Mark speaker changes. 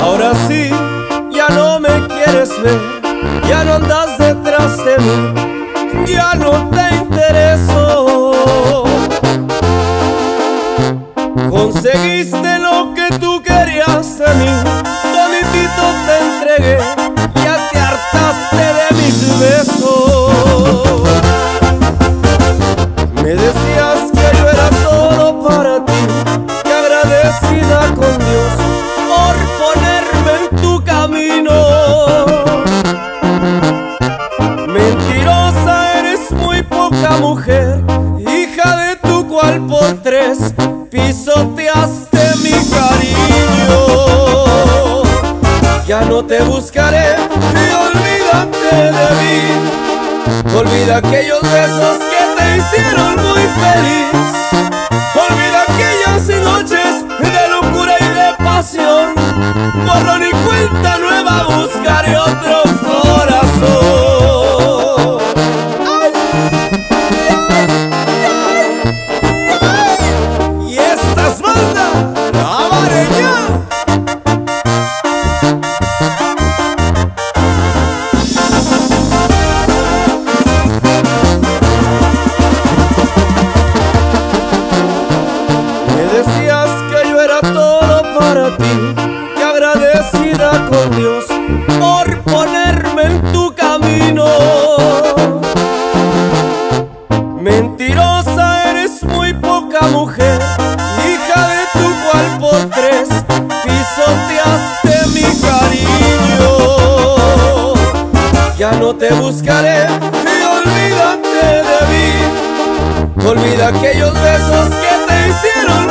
Speaker 1: Ahora sí, ya no me quieres ver, Conseguiste lo que tú querías de mí, toditito te entregué, ya te hartaste de mis besos. Me decías que yo era todo para ti, que agradecida con Dios por ponerme en tu camino. Mentirosa, eres muy poca mujer, hija de tu cual por tres pisoteaste no te buscaré y olvídate de mí. Olvida aquellos besos que te hicieron muy feliz. Olvida aquellas noches de locura y de pasión. Borrón y cuenta nueva, buscaré otro decías que yo era todo para ti, que agradecida con Dios por ponerme en tu camino. Mentirosa, eres muy poca mujer, hija de tu cual por tres pisoteaste mi cariño. Ya no te buscaré y olvídate de mí. Olvida aquellos besos que te hicieron